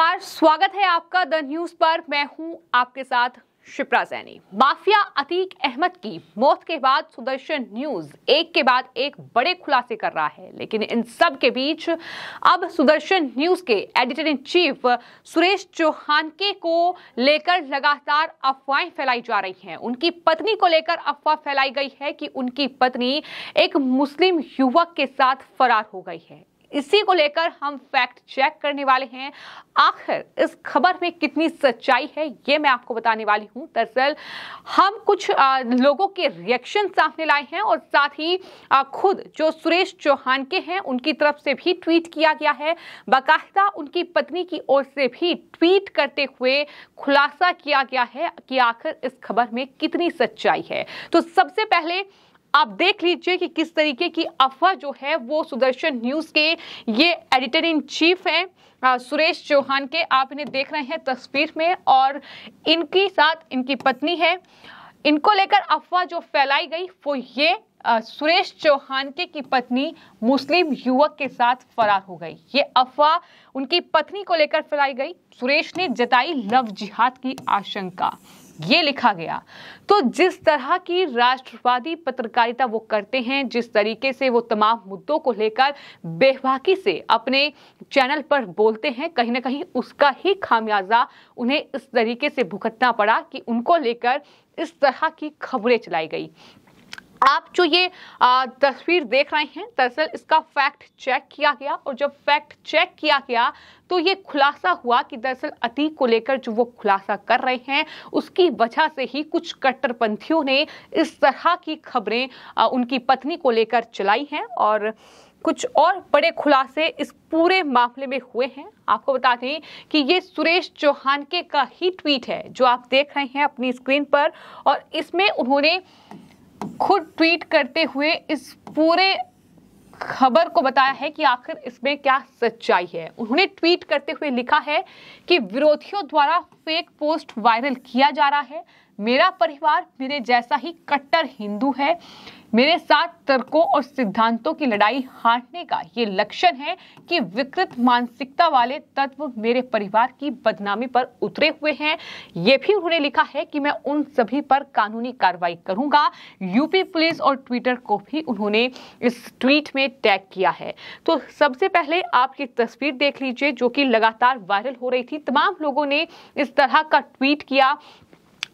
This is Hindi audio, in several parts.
नमस्कार, स्वागत है आपका द न्यूज़ पर। मैं हूँ आपके साथ शिप्रा सैनी। माफिया अतीक अहमद की मौत के बाद सुदर्शन न्यूज़ एक के बाद एक बड़े खुलासे कर रहा है। लेकिन इन सब के बीच अब सुदर्शन न्यूज़ के editor in chief Suresh Chauhan के को लेकर लगातार अफवाहें फैलाई जा रही हैं। उनकी पत्नी को लेकर अफवाह फैलाई गई है कि उनकी पत्नी एक मुस्लिम युवक के साथ फरार हो गई है। इसी को लेकर हम फैक्ट चेक करने वाले हैं। आखिर इस खबर में कितनी सच्चाई है ये मैं आपको बताने वाली हूँ। दरअसल हम कुछ आ, लोगों के रिएक्शन सामने लाए हैं और साथ ही आ, खुद जो सुरेश चौहान के हैं उनकी तरफ़ से भी ट्वीट किया गया है। बाकायदा उनकी पत्नी की ओर से भी ट्वीट करते हुए खुलासा किया गया है कि आखिर इस खबर में कितनी सच्चाई है। तो सबसे पहले आप देख लीजिए कि किस तरीके की अफवाह जो है वो सुदर्शन न्यूज़ के ये एडिटर इन चीफ हैं सुरेश चौहान के। आप इन्हें देख रहे हैं तस्वीर में और इनके साथ इनकी पत्नी है। इनको लेकर अफवाह जो फैलाई गई वो ये सुरेश चौहान के की पत्नी मुस्लिम युवक के साथ फरार हो गई। ये अफवाह उनकी पत्नी को लेकर फैलाई गई। सुरेश ने जताई लव जिहाद की आशंका। ये लिखा गया। तो जिस तरह की राष्ट्रवादी पत्रकारिता वो करते हैं, जिस तरीके से वो तमाम मुद्दों को लेकर बेबाकी से अपने चैनल पर बोलते हैं, कहीं ना कहीं उसका ही खामियाजा उन्हें इस तरीके से भुगतना पड़ा कि उनको लेकर इस तरह की खबरें चलाई गई। आप जो ये तस्वीर देख रहे हैं, दरअसल इसका फैक्ट चेक किया गया और जब फैक्ट चेक किया गया तो ये खुलासा हुआ कि दरअसल अतीक को लेकर जो वो खुलासा कर रहे हैं, उसकी वजह से ही कुछ कट्टरपंथियों ने इस तरह की खबरें उनकी पत्नी को लेकर चलाई हैं और कुछ और बड़े खुलासे इस पूरे मामले में हुए हैं। आपको बता दें कि ये सुरेश चौहान के का ही ट्वीट है, जो आप देख रहे हैं अपनी स्क्रीन पर और इसमें उन्होंने खुद ट्वीट करते हुए इस पूरे खबर को बताया है कि आखिर इसमें क्या सच्चाई है। उन्होंने ट्वीट करते हुए लिखा है कि विरोधियों द्वारा फेक पोस्ट वायरल किया जा रहा है। मेरा परिवार मेरे जैसा ही कट्टर हिंदू है। मेरे साथ तर्कों और सिद्धांतों की लड़ाई हारने का ये लक्षण है कि विकृत मानसिकता वाले तत्व मेरे परिवार की बदनामी पर उतरे हुए हैं। ये भी उन्होंने लिखा है कि मैं उन सभी पर कानूनी कार्रवाई करूँगा। यूपी पुलिस और ट्विटर को भी उन्होंने इस ट्वीट में टैग किया है। तो सबसे पहले आप ये तस्वीर देख लीजिए, जो कि लगातार वायरल हो रही थी। तमाम लोगों ने इस तरह का ट्वीट किया।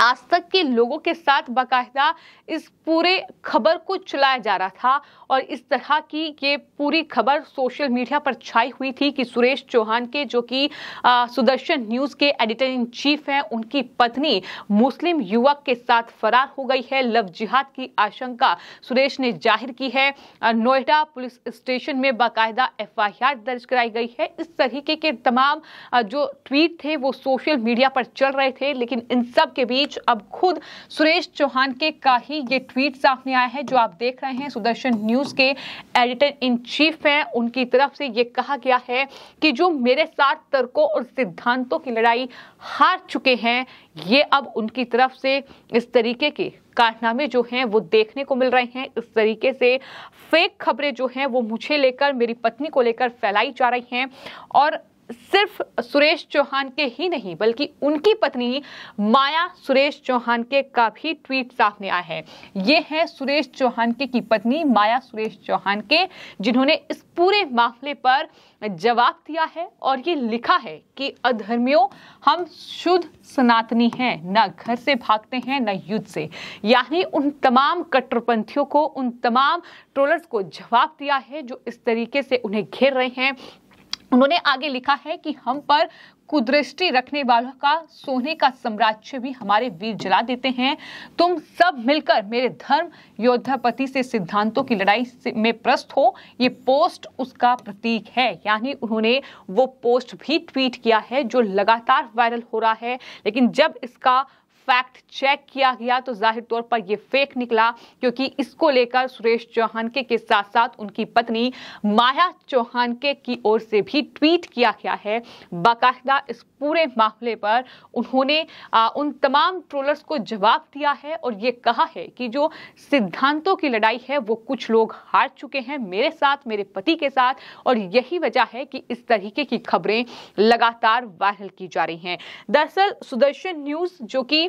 आज तक के लोगों के साथ बाकायदा इस पूरे खबर को चलाया जा रहा था और इस तरह की ये पूरी खबर सोशल मीडिया पर छाई हुई थी कि सुरेश चौहान के जो कि सुदर्शन न्यूज़ के एडिटर इन चीफ हैं, उनकी पत्नी मुस्लिम युवक के साथ फरार हो गई है। लव जिहाद की आशंका सुरेश ने ज़ाहिर की है। नोएडा पुलिस स्टेशन में बाकायदा एफ़ दर्ज कराई गई है। इस तरीके के तमाम जो ट्वीट थे वो सोशल मीडिया पर चल रहे थे, लेकिन इन सब के बीच अब खुद सुरेश चौहान के का ही ये ट्वीट सामने आया है, जो आप देख रहे हैं। सुदर्शन न्यूज़ के एडिटर इन चीफ हैं। उनकी तरफ़ से ये कहा गया है कि जो मेरे साथ तर्कों और सिद्धांतों की लड़ाई हार चुके हैं, ये अब उनकी तरफ़ से इस तरीके के कारनामे जो हैं, वो देखने को मिल रहे हैं। इस तरीके से फेक खबरें जो हैं, वो मुझे लेकर, मेरी पत्नी को लेकर फैलाई जा रही हैं। और सिर्फ़ सुरेश चौहान के ही नहीं, बल्कि उनकी पत्नी माया सुरेश चौहान के का भी ट्वीट सामने आया है। ये है सुरेश चौहान के की पत्नी माया सुरेश चौहान के, जिन्होंने इस पूरे मामले पर जवाब दिया है और ये लिखा है कि, अधर्मियों, हम शुद्ध सनातनी हैं, न घर से भागते हैं, न युद्ध से। यानी उन तमाम कट्टरपंथियों को, उन तमाम ट्रोलर्स को जवाब दिया है, जो इस तरीके से उन्हें घेर रहे हैं। उन्होंने आगे लिखा है कि हम पर कुदृष्टि रखने वालों का, सोने का साम्राज्य भी हमारे वीर जला देते हैं। तुम सब मिलकर मेरे धर्म योद्धापति से सिद्धांतों की लड़ाई में प्रस्त हो। ये पोस्ट उसका प्रतीक है। यानी उन्होंने वो पोस्ट भी ट्वीट किया है जो लगातार वायरल हो रहा है। लेकिन जब इसका फैक्ट चेक किया गया तो ज़ाहिर तौर पर यह फेक निकला क्योंकि इसको लेकर सुरेश चौहानके के साथ साथ उनकी पत्नी माया चौहानके की ओर से भी ट्वीट किया गया है। बाकायदा इस पूरे मामले पर उन्होंने आ, उन तमाम ट्रोलर्स को जवाब दिया है और ये कहा है कि जो सिद्धांतों की लड़ाई है वो कुछ लोग हार चुके हैं मेरे साथ मेरे पति के साथ और यही वजह है कि इस तरीके की खबरें लगातार वायरल की जा रही हैं। दरअसल सुदर्शन न्यूज़ जो कि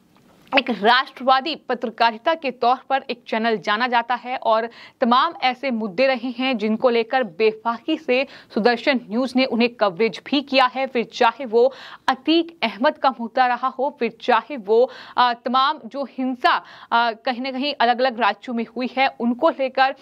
एक राष्ट्रवादी पत्रकारिता के तौर पर एक चैनल जाना जाता है और तमाम ऐसे मुद्दे रहे हैं जिनको लेकर बेफाकी से सुदर्शन न्यूज़ ने उन्हें कवरेज भी किया है। फिर चाहे वो अतीक अहमद का मुद्दा रहा हो, फिर चाहे वो तमाम जो हिंसा कहीं ना कहीं अलग अलग राज्यों में हुई है, उनको लेकर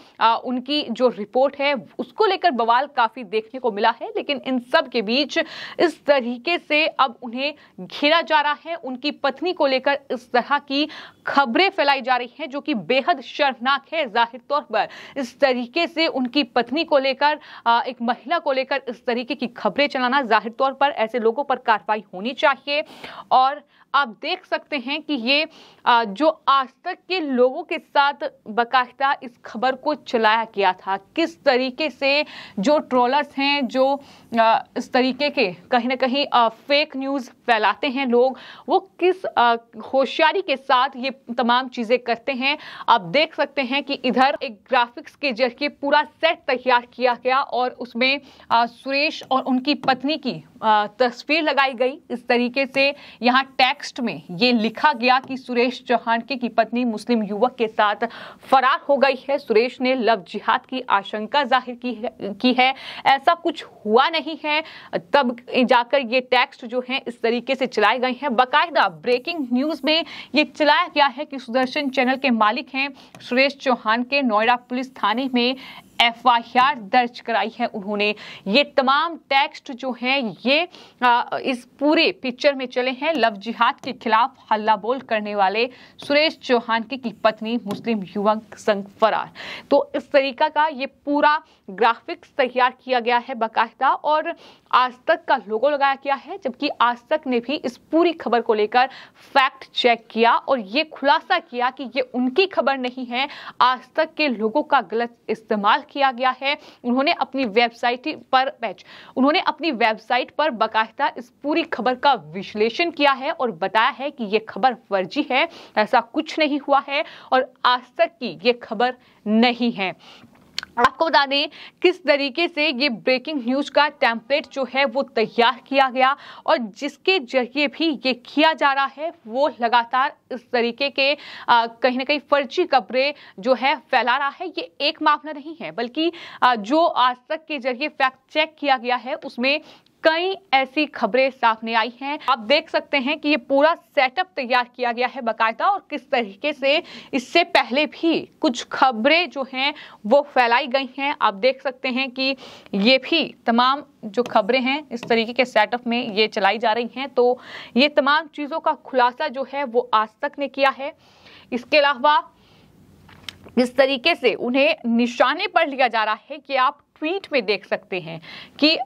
उनकी जो रिपोर्ट है, उसको लेकर बवाल काफ़ी देखने को मिला है। लेकिन इन सब के बीच इस तरीके से अब उन्हें घेरा जा रहा है। उनकी पत्नी को लेकर इस तरह की खबरें फैलाई जा रही हैं जो कि बेहद शर्मनाक है ज़ाहिर तौर पर। इस तरीके से उनकी पत्नी को लेकर एक महिला को लेकर इस तरीके की खबरें चलाना ज़ाहिर तौर पर ऐसे लोगों पर कार्रवाई होनी चाहिए। और आप देख सकते हैं कि ये जो आज तक के लोगों के साथ बाकायदा इस खबर को चलाया गया था, किस तरीके से जो ट्रोलर्स हैं, जो इस तरीके के कहीं ना कहीं फेक न्यूज़ फैलाते हैं लोग, वो किस होशियारी के साथ ये तमाम चीज़ें करते हैं। आप देख सकते हैं कि इधर एक ग्राफिक्स के ज़रिए पूरा सेट तैयार किया गया और उसमें सुरेश और उनकी पत्नी की तस्वीर लगाई गई। इस तरीके से यहाँ टेक्स्ट में ये लिखा गया कि सुरेश चौहान की पत्नी मुस्लिम युवक के साथ फरार हो गई है। सुरेश ने लव जिहाद की आशंका ज़ाहिर की है, की है। ऐसा कुछ हुआ नहीं है। तब जाकर ये टेक्स्ट जो है इस तरीके से चलाए गए हैं। बाकायदा ब्रेकिंग न्यूज़ में ये चलाया गया है कि सुदर्शन चैनल के मालिक हैं। सुरेश चौहान के नोएडा पुलिस थाने में एफआईआर दर्ज कराई है उन्होंने। ये तमाम टेक्स्ट जो हैं ये इस पूरे पिक्चर में चले हैं। लव जिहाद के खिलाफ हल्ला बोल करने वाले सुरेश चौहान की, की पत्नी मुस्लिम युवक संग फरार। तो इस तरीका का ये पूरा ग्राफिक्स तैयार किया गया है बाकायदा और आज तक का लोगो लगाया गया है जबकि आज तक ने भी इस पूरी खबर को लेकर फैक्ट चेक किया और ये खुलासा किया कि ये उनकी खबर नहीं है। आज तक के लोगों का गलत इस्तेमाल किया गया है। उन्होंने अपनी वेबसाइट पर बैच, उन्होंने अपनी वेबसाइट पर बाकायदा इस पूरी खबर का विश्लेषण किया है और बताया है कि यह खबर फर्जी है, ऐसा कुछ नहीं हुआ है और आज तक की यह खबर नहीं है। आपको बता दें, किस तरीके से ये ब्रेकिंग न्यूज़ का टेम्पलेट जो है वो तैयार किया गया और जिसके ज़रिए भी ये किया जा रहा है, वो लगातार इस तरीके के कहीं ना कहीं फर्जी खबरें जो है फैला रहा है, ये एक मामला नहीं है, बल्कि जो आज तक के ज़रिए फैक्ट चेक किया गया है, उसमें कई ऐसी खबरें सामने आई हैं। आप देख सकते हैं कि ये पूरा सेटअप तैयार किया गया है बाकायदा और किस तरीके से इससे पहले भी कुछ खबरें जो हैं वो फैलाई गई हैं। आप देख सकते हैं कि ये भी तमाम जो खबरें हैं, इस तरीके के सेटअप में ये चलाई जा रही हैं। तो ये तमाम चीज़ों का खुलासा जो है वो आज तक ने किया है। इसके अलावा इस तरीके से उन्हें निशाने पर लिया जा रहा है कि आप ट्वीट में देख सकते हैं कि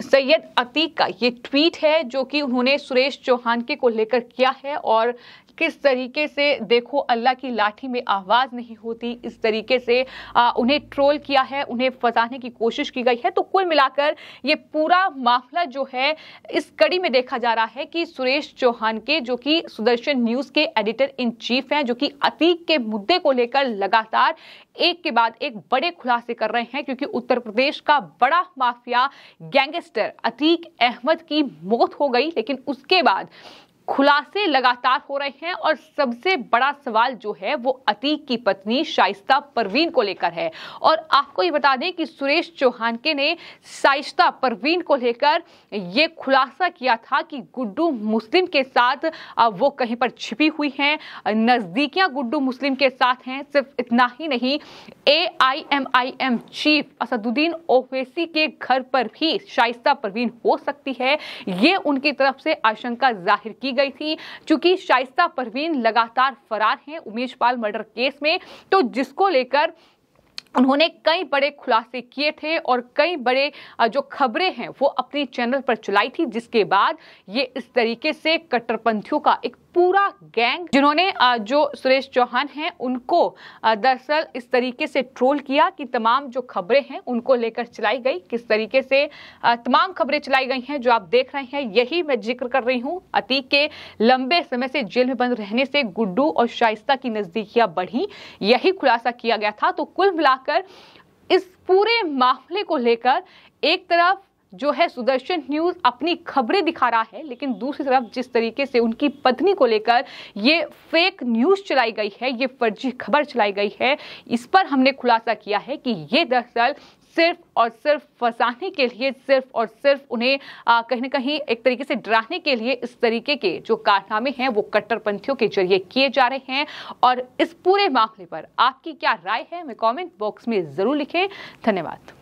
सैयद अतीक का ये ट्वीट है जो कि उन्होंने सुरेश चौहान के को लेकर किया है और किस तरीके से देखो अल्लाह की लाठी में आवाज़ नहीं होती इस तरीके से आ, उन्हें ट्रोल किया है उन्हें फंसाने की कोशिश की गई है तो कुल मिलाकर ये पूरा मामला जो है इस कड़ी में देखा जा रहा है कि सुरेश चौहान के जो कि सुदर्शन न्यूज़ के एडिटर इन चीफ हैं जो कि अतीक के मुद्दे को लेकर लगातार एक के बाद एक बड़े खुलासे कर रहे हैं क्योंकि उत्तर प्रदेश का बड़ा माफिया गैंगस्टर अतीक अहमद की मौत हो गई लेकिन उसके बाद खुलासे लगातार हो रहे हैं और सबसे बड़ा सवाल जो है वो अतीक की पत्नी शाइस्ता परवीन को लेकर है। और आपको ये बता दें कि सुरेश चौहान के ने शाइस्ता परवीन को लेकर ये खुलासा किया था कि गुड्डू मुस्लिम के साथ वो कहीं पर छिपी हुई हैं। नजदीकियाँ गुड्डू मुस्लिम के साथ हैं, सिर्फ़ इतना ही नहीं A I M I M chief Asaduddin Owaisi के घर पर भी शाइस्ता परवीन हो सकती है। ये उनकी तरफ़ से आशंका ज़ाहिर की गई थी। चूँकि शाइस्ता परवीन लगातार फरार हैं उमेश पाल मर्डर केस में तो जिसको लेकर उन्होंने कई बड़े खुलासे किए थे और कई बड़े जो खबरें हैं वो अपने चैनल पर चलाई थी, जिसके बाद ये इस तरीके से कट्टरपंथियों का एक पूरा गैंग जिन्होंने जो सुरेश चौहान हैं, उनको दरअसल इस तरीके से ट्रोल किया कि तमाम जो खबरें हैं, उनको लेकर चलाई गई। किस तरीके से तमाम खबरें चलाई गई हैं, जो आप देख रहे हैं, यही मैं ज़िक्र कर रही हूँ। अतीक के लंबे समय से जेल में बंद रहने से गुड्डू और शाइस्ता की नजदीकियाँ बढ़ी, यही खुलासा किया गया था। तो कुल मिलाकर इस पूरे मामले को लेकर एक तरफ़ जो है सुदर्शन न्यूज़ अपनी खबरें दिखा रहा है, लेकिन दूसरी तरफ़ जिस तरीके से उनकी पत्नी को लेकर ये फेक न्यूज़ चलाई गई है, ये फर्जी खबर चलाई गई है, इस पर हमने खुलासा किया है कि ये दरअसल सिर्फ़ और सिर्फ़ फंसाने के लिए, सिर्फ़ और सिर्फ़ उन्हें कहीं ना कहीं एक तरीके से डराने के लिए इस तरीके के जो कारनामे हैं, वो कट्टरपंथियों के ज़रिए किए जा रहे हैं। और इस पूरे मामले पर आपकी क्या राय है मैं कमेंट बॉक्स में ज़रूर लिखें। धन्यवाद।